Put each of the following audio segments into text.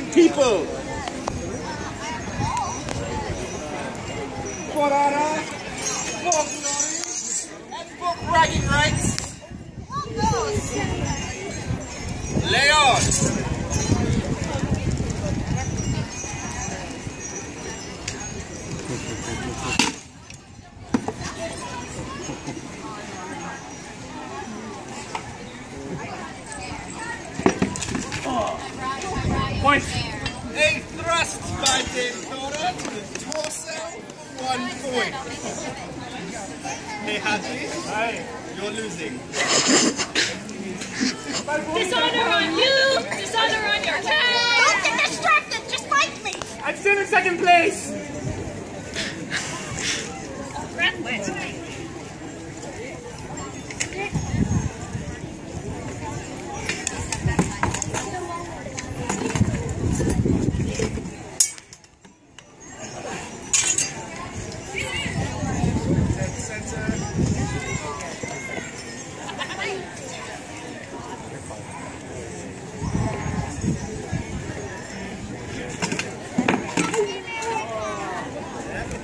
good people. Porara, folklore, and book bragging rights. Leon. Point. A thrust by David Cora to the torso for one point. Hey Haji, Aye. you're losing. Dishonor on you! Dishonor on your cat! Don't get distracted, just fight me! I'm still in second place. Breathless.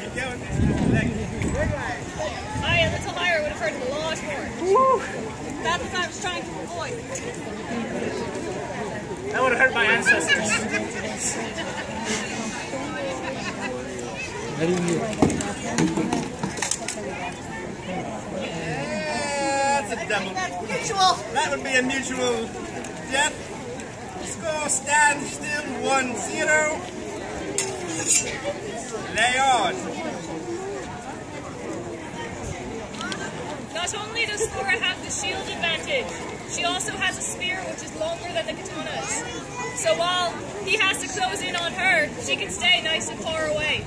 Keep going. Leg. Aye, a little higher would have heard a lot more. That's what I was trying to avoid. That would have hurt my ancestors. That's a double. Mutual! That would be a mutual death. Score stands still 1-0. Leon. Not only does Thora have the shield advantage, she also has a spear which is longer than the katanas. So while he has to close in on her, she can stay nice and far away.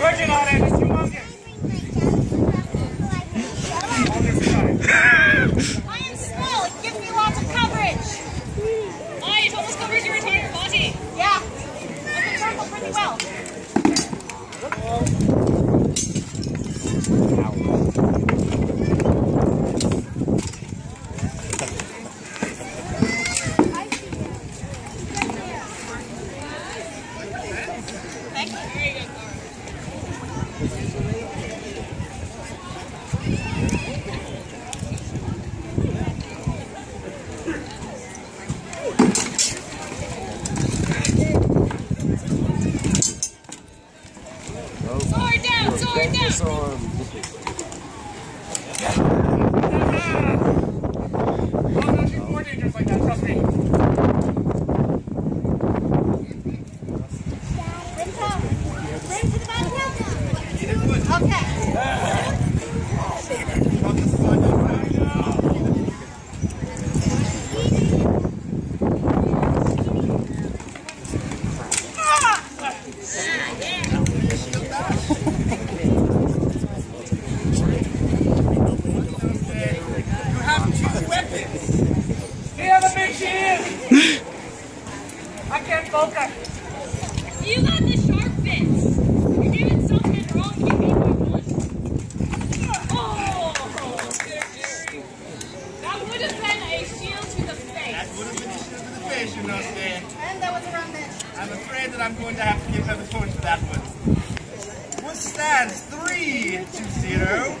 Working on Sword down, sword down. Oh, nothing more dangerous like that. Trust me. Bring to the back Okay. You have two weapons. We have a big shield. I can't focus. You got the sharp bits. You're doing something wrong. You beat my one. Oh! That would have been a shield to the face. That would have been a shield to the face, you know, Stan. And there was a run there. I'm afraid that I'm going to have to give her the point for that one. One stands 3 to 0.